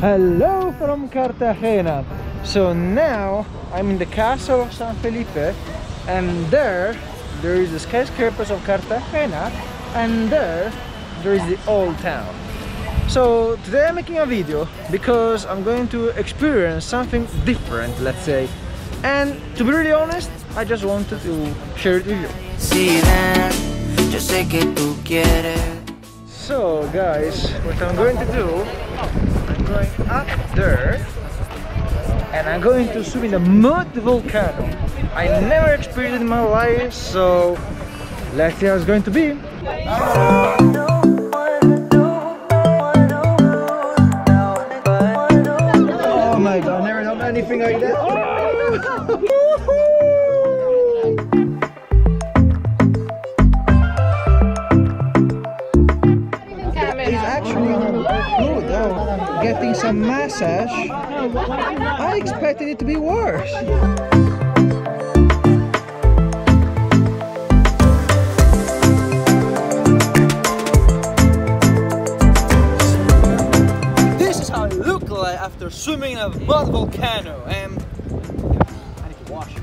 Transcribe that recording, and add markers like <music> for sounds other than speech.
Hello from Cartagena. So now I'm in the castle of San Felipe and there there is the skyscrapers of Cartagena and there there is the old town. So today I'm making a video because I'm going to experience something different, let's say. And to be really honest, I just wanted to share it with you. So guys, what I'm going to do, I'm going up there and I'm going to swim in a mud volcano. I never experienced in my life, so let's see how it's going to be. Oh my god, never done anything like that. <laughs> actually good. Getting some massage. I expected it to be worse. This is how I look like after swimming in a mud volcano and I need to wash.